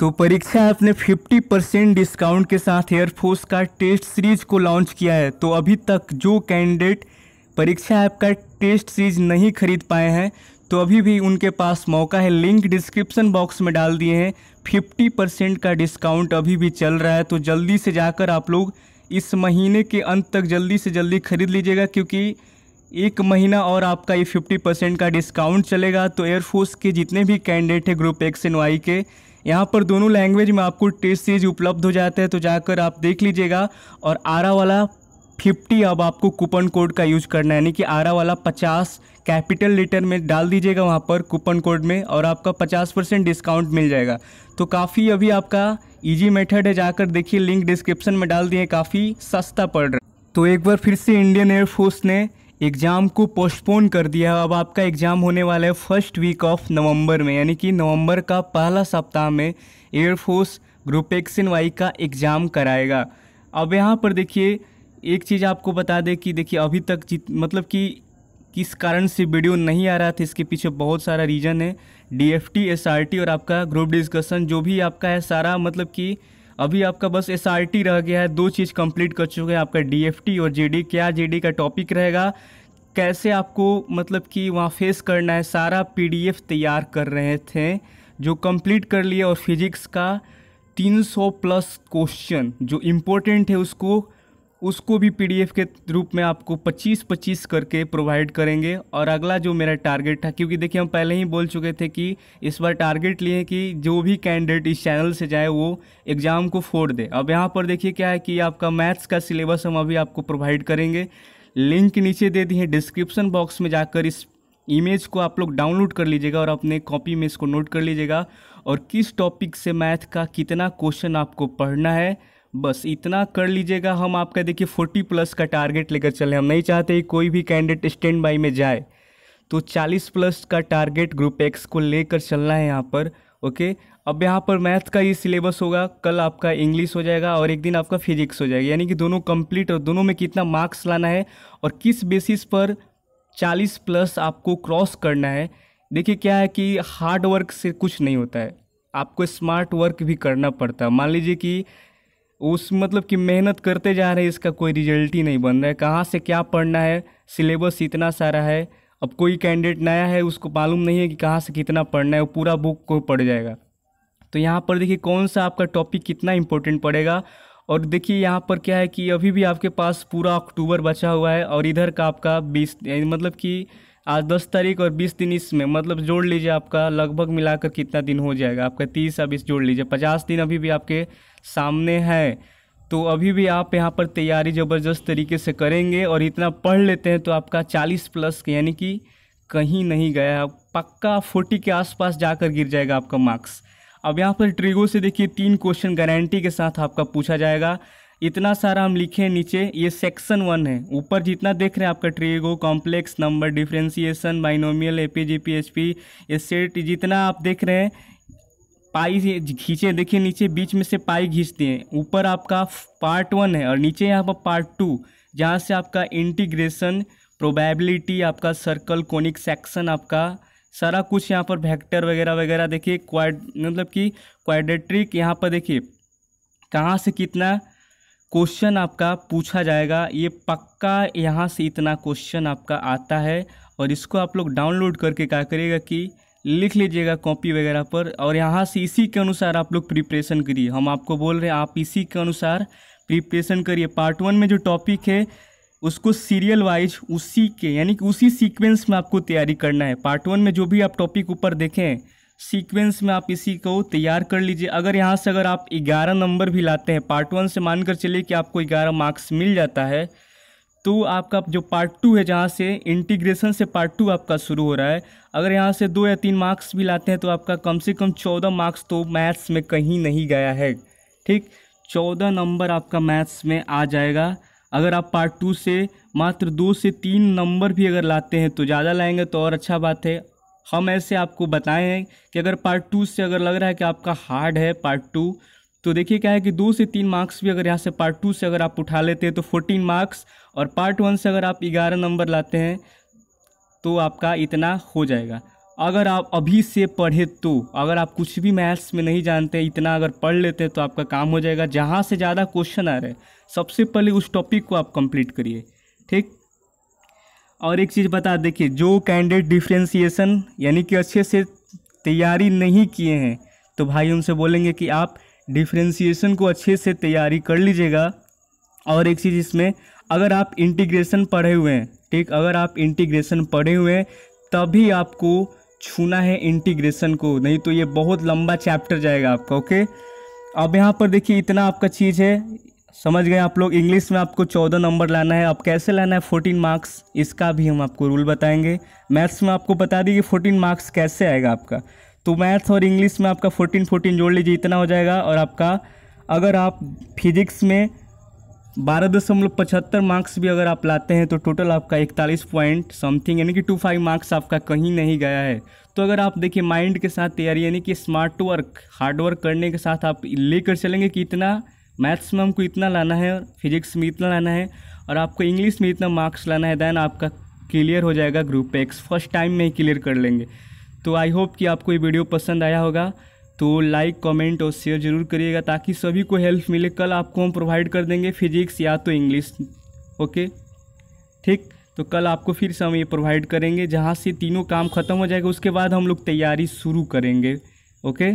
तो परीक्षा ऐप ने 50 परसेंट डिस्काउंट के साथ एयरफोर्स का टेस्ट सीरीज़ को लॉन्च किया है। तो अभी तक जो कैंडिडेट परीक्षा ऐप का टेस्ट सीरीज़ नहीं खरीद पाए हैं तो अभी भी उनके पास मौका है। लिंक डिस्क्रिप्शन बॉक्स में डाल दिए हैं। 50 परसेंट का डिस्काउंट अभी भी चल रहा है। तो जल्दी से जाकर आप लोग इस महीने के अंत तक जल्दी से जल्दी खरीद लीजिएगा, क्योंकि एक महीना और आपका ये 50 परसेंट का डिस्काउंट चलेगा। तो एयरफोर्स के जितने भी कैंडिडेट हैं ग्रुप एक्स एन वाई के यहाँ पर दोनों लैंग्वेज में आपको टेस्ट सीरीज़ उपलब्ध हो जाता है तो जाकर आप देख लीजिएगा। और आरा वाला 50 अब आपको कूपन कोड का यूज़ करना है, यानी कि आरा वाला 50 कैपिटल लेटर में डाल दीजिएगा वहाँ पर कूपन कोड में, और आपका 50 परसेंट डिस्काउंट मिल जाएगा। तो काफ़ी अभी आपका इजी मेथड है, जाकर देखिए लिंक डिस्क्रिप्शन में डाल दिए, काफ़ी सस्ता पड़ रहा है। तो एक बार फिर से इंडियन एयरफोर्स ने एग्ज़ाम को पोस्टपोन कर दिया। अब आपका एग्ज़ाम होने वाला है फ़र्स्ट वीक ऑफ़ नवंबर में, यानी कि नवंबर का पहला सप्ताह में air force group X and Y का एग्ज़ाम कराएगा। अब यहाँ पर देखिए, एक चीज़ आपको बता दें कि देखिए, अभी तक जित मतलब कि किस कारण से वीडियो नहीं आ रहा था, इसके पीछे बहुत सारा रीज़न है। D F T S R T और आपका ग्रुप डिस्कशन जो भी आपका है, सारा मतलब कि अभी आपका बस टी रह गया है, दो चीज़ कंप्लीट कर चुके हैं, आपका डी एफ़ टी और जे क्या जे का टॉपिक रहेगा? कैसे आपको मतलब कि वहाँ फेस करना है? सारा पी डी एफ़ तैयार कर रहे थे, जो कंप्लीट कर लिए और फिजिक्स का 300 प्लस क्वेश्चन जो इम्पोर्टेंट है उसको उसको भी पीडीएफ के रूप में आपको 25-25 करके प्रोवाइड करेंगे। और अगला जो मेरा टारगेट था, क्योंकि देखिए, हम पहले ही बोल चुके थे कि इस बार टारगेट लिए कि जो भी कैंडिडेट इस चैनल से जाए, वो एग्ज़ाम को फोड़ दे। अब यहाँ पर देखिए क्या है कि आपका मैथ्स का सिलेबस हम अभी आपको प्रोवाइड करेंगे। लिंक नीचे दे दिए डिस्क्रिप्सन बॉक्स में जाकर इस इमेज को आप लोग डाउनलोड कर लीजिएगा और अपने कॉपी में इसको नोट कर लीजिएगा। और किस टॉपिक से मैथ का कितना क्वेश्चन आपको पढ़ना है बस इतना कर लीजिएगा, हम आपका देखिए फोर्टी प्लस का टारगेट लेकर चले हम नहीं चाहते कि कोई भी कैंडिडेट स्टैंड बाई में जाए। तो चालीस प्लस का टारगेट ग्रुप एक्स को लेकर चलना है यहाँ पर, ओके? अब यहाँ पर मैथ का ये सिलेबस होगा, कल आपका इंग्लिश हो जाएगा और एक दिन आपका फिजिक्स हो जाएगा। यानी कि दोनों कंप्लीट और दोनों में कितना मार्क्स लाना है और किस बेसिस पर चालीस प्लस आपको क्रॉस करना है। देखिए क्या है कि हार्ड वर्क से कुछ नहीं होता है। आपको स्मार्ट वर्क भी करना पड़ता है। मान लीजिए कि उस मतलब कि मेहनत करते जा रहे हैं, इसका कोई रिज़ल्ट ही नहीं बन रहा है। कहाँ से क्या पढ़ना है? सिलेबस इतना सारा है। अब कोई कैंडिडेट नया है, उसको मालूम नहीं है कि कहाँ से कितना पढ़ना है, वो पूरा बुक को पढ़ जाएगा। तो यहाँ पर देखिए, कौन सा आपका टॉपिक कितना इंपॉर्टेंट पड़ेगा? और देखिए, यहाँ पर क्या है कि अभी भी आपके पास पूरा अक्टूबर बचा हुआ है और इधर का आपका बीस मतलब कि आज दस तारीख और बीस दिन इसमें मतलब जोड़ लीजिए आपका, लगभग मिलाकर कितना दिन हो जाएगा? आपका तीस या बीस जोड़ लीजिए। पचास दिन अभी भी आपके सामने है तो अभी भी आप यहाँ पर तैयारी ज़बरदस्त तरीके से करेंगे और इतना पढ़ लेते हैं तो आपका चालीस प्लस यानी कि कहीं नहीं गया पक्का फोर्टी के आसपास जाकर गिर जाएगा आपका मार्क्स। अब यहाँ पर ट्रिगो से देखिए, तीन क्वेश्चन गारंटी के साथ आपका पूछा जाएगा। इतना सारा हम लिखे नीचे, ये सेक्शन वन है। ऊपर जितना देख रहे हैं आपका trigo complex number differentiation binomial AP GP HP ये सेट जितना आप देख रहे हैं, पाई खींचे, देखिए नीचे, बीच में से पाई खींचते हैं। ऊपर आपका पार्ट वन है और नीचे यहाँ पर पार्ट टू जहाँ से आपका इंटीग्रेशन प्रोबेबिलिटी आपका सर्कल कोनिक सेक्शन आपका सारा कुछ यहाँ पर वेक्टर वगैरह वगैरह, देखिए क्वाड मतलब कि क्वाड्रेट्रिक यहाँ पर देखिए, कहाँ से कितना क्वेश्चन आपका पूछा जाएगा। ये पक्का यहाँ से इतना क्वेश्चन आपका आता है और इसको आप लोग डाउनलोड करके क्या करिएगा कि लिख लीजिएगा कॉपी वगैरह पर और यहाँ से इसी के अनुसार आप लोग प्रिपरेशन करिए। हम आपको बोल रहे हैं, आप इसी के अनुसार प्रिपरेशन करिए। पार्ट वन में जो टॉपिक है, उसको सीरियल वाइज उसी के, यानी कि उसी सीक्वेंस में आपको तैयारी करना है। पार्ट वन में जो भी आप टॉपिक ऊपर देखें सीक्वेंस में आप इसी को तैयार कर लीजिए। अगर यहाँ से अगर आप ग्यारह नंबर भी लाते हैं पार्ट वन से मानकर चलिए कि आपको ग्यारह मार्क्स मिल जाता है तो आपका जो पार्ट टू है, जहाँ से इंटीग्रेशन से पार्ट टू आपका शुरू हो रहा है। अगर यहाँ से दो या तीन मार्क्स भी लाते हैं तो आपका कम से कम चौदह मार्क्स तो मैथ्स में कहीं नहीं गया है। ठीक? चौदह नंबर आपका मैथ्स में आ जाएगा। अगर आप पार्ट टू से मात्र दो से तीन नंबर भी अगर लाते हैं तो ज़्यादा लाएँगे तो और अच्छा बात है। हम ऐसे आपको बताए हैं कि अगर पार्ट टू से अगर लग रहा है कि आपका हार्ड है पार्ट टू तो देखिए क्या है कि दो से तीन मार्क्स भी अगर यहाँ से पार्ट टू से अगर आप उठा लेते हैं तो फोर्टीन मार्क्स और पार्ट वन से अगर आप ग्यारह नंबर लाते हैं तो आपका इतना हो जाएगा। अगर आप अभी से पढ़े तो अगर आप कुछ भी मैथ्स में नहीं जानते, इतना अगर पढ़ लेते हैं तो आपका काम हो जाएगा। जहाँ से ज़्यादा क्वेश्चन आ रहे हैं, सबसे पहले उस टॉपिक को आप कंप्लीट करिए, ठीक? और एक चीज़ बता, देखिए, जो कैंडिडेट डिफ्रेंसीसन यानी कि अच्छे से तैयारी नहीं किए हैं तो भाई उनसे बोलेंगे कि आप डिफ्रेंसीसन को अच्छे से तैयारी कर लीजिएगा। और एक चीज़ इसमें, अगर आप इंटीग्रेशन पढ़े हुए हैं, ठीक, अगर आप इंटीग्रेशन पढ़े हुए हैं, तभी आपको छूना है इंटीग्रेशन को, नहीं तो ये बहुत लंबा चैप्टर जाएगा आपका ओके अब यहाँ पर देखिए, इतना आपका चीज़ है समझ गए आप लोग इंग्लिश में आपको चौदह नंबर लाना है। अब कैसे लाना है? फोर्टीन मार्क्स इसका भी हम आपको रूल बताएँगे। मैथ्स में आपको बता दी कि फोर्टीन मार्क्स कैसे आएगा आपका। तो मैथ्स और इंग्लिश में आपका फोर्टीन फोर्टीन जोड़ लीजिए, इतना हो जाएगा। और आपका, अगर आप फिजिक्स में बारह दशमलव पचहत्तर मार्क्स भी अगर आप लाते हैं तो टोटल आपका इकतालीस पॉइंट समथिंग यानी कि टू फाइव मार्क्स आपका कहीं नहीं गया है। तो अगर आप देखिए माइंड के साथ तैयारी, यानी कि स्मार्ट वर्क हार्ड वर्क करने के साथ आप लेकर चलेंगे कि इतना मैथ्स में हमको इतना लाना है और फिजिक्स में इतना लाना है और आपको इंग्लिश में इतना मार्क्स लाना है, दैन आपका क्लियर हो जाएगा ग्रुप एक्स। फ़र्स्ट टाइम में ही क्लियर कर लेंगे। तो आई होप कि आपको ये वीडियो पसंद आया होगा। तो लाइक, कमेंट और शेयर ज़रूर करिएगा ताकि सभी को हेल्प मिले। कल आपको हम प्रोवाइड कर देंगे फिजिक्स या तो इंग्लिश। ओके? ठीक? तो कल आपको फिर से हम ये प्रोवाइड करेंगे। जहाँ से तीनों काम ख़त्म हो जाएगा, उसके बाद हम लोग तैयारी शुरू करेंगे। ओके?